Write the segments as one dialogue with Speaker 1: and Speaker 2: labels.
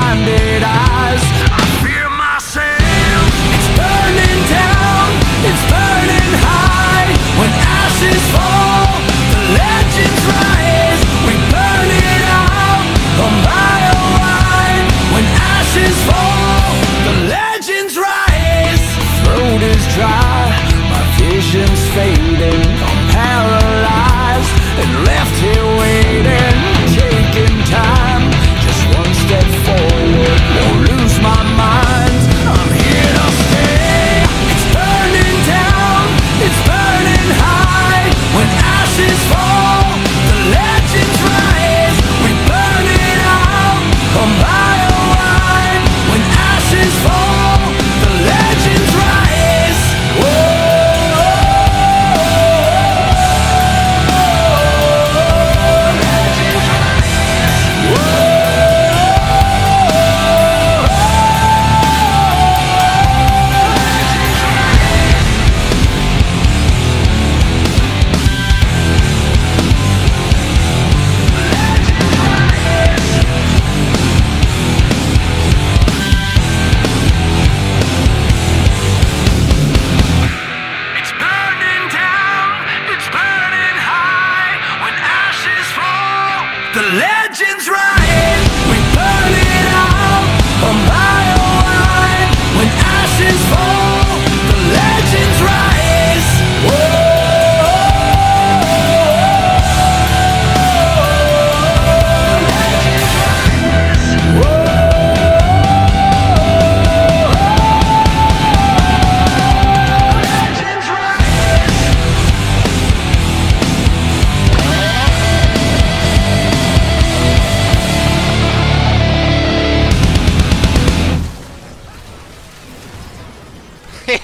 Speaker 1: blinded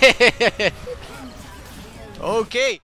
Speaker 2: Okay.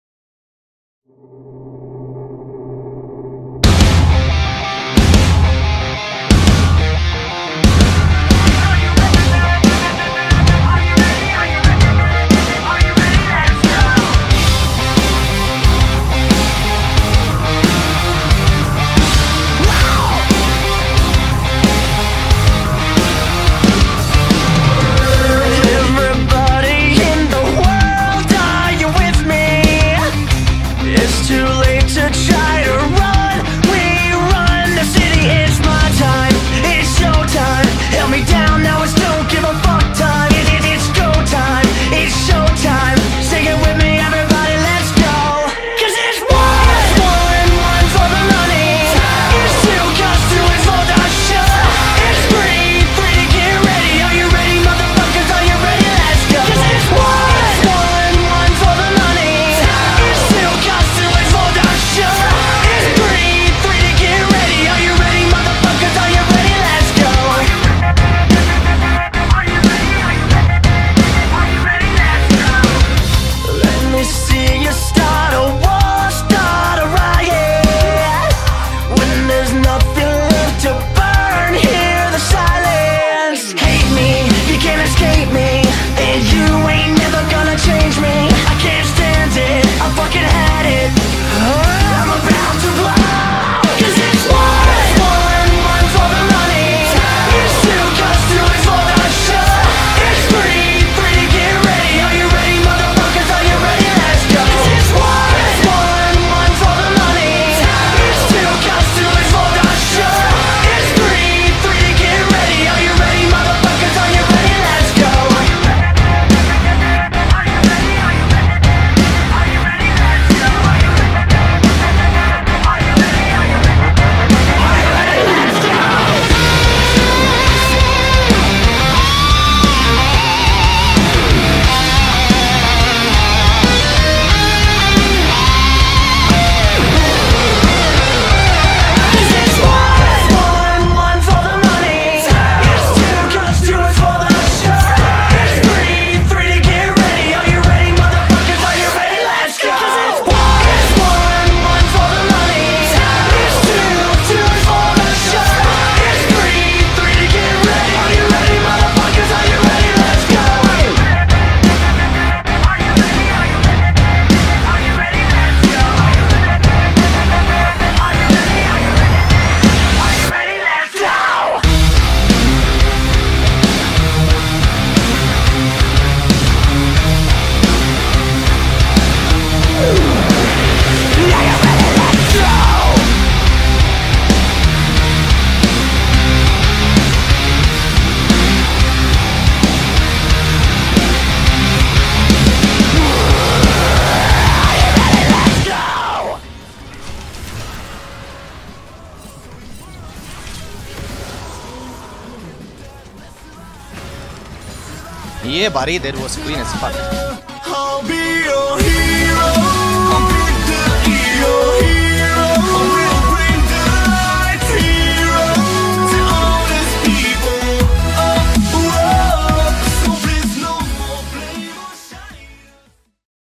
Speaker 3: ये भारी देर was green as fuck.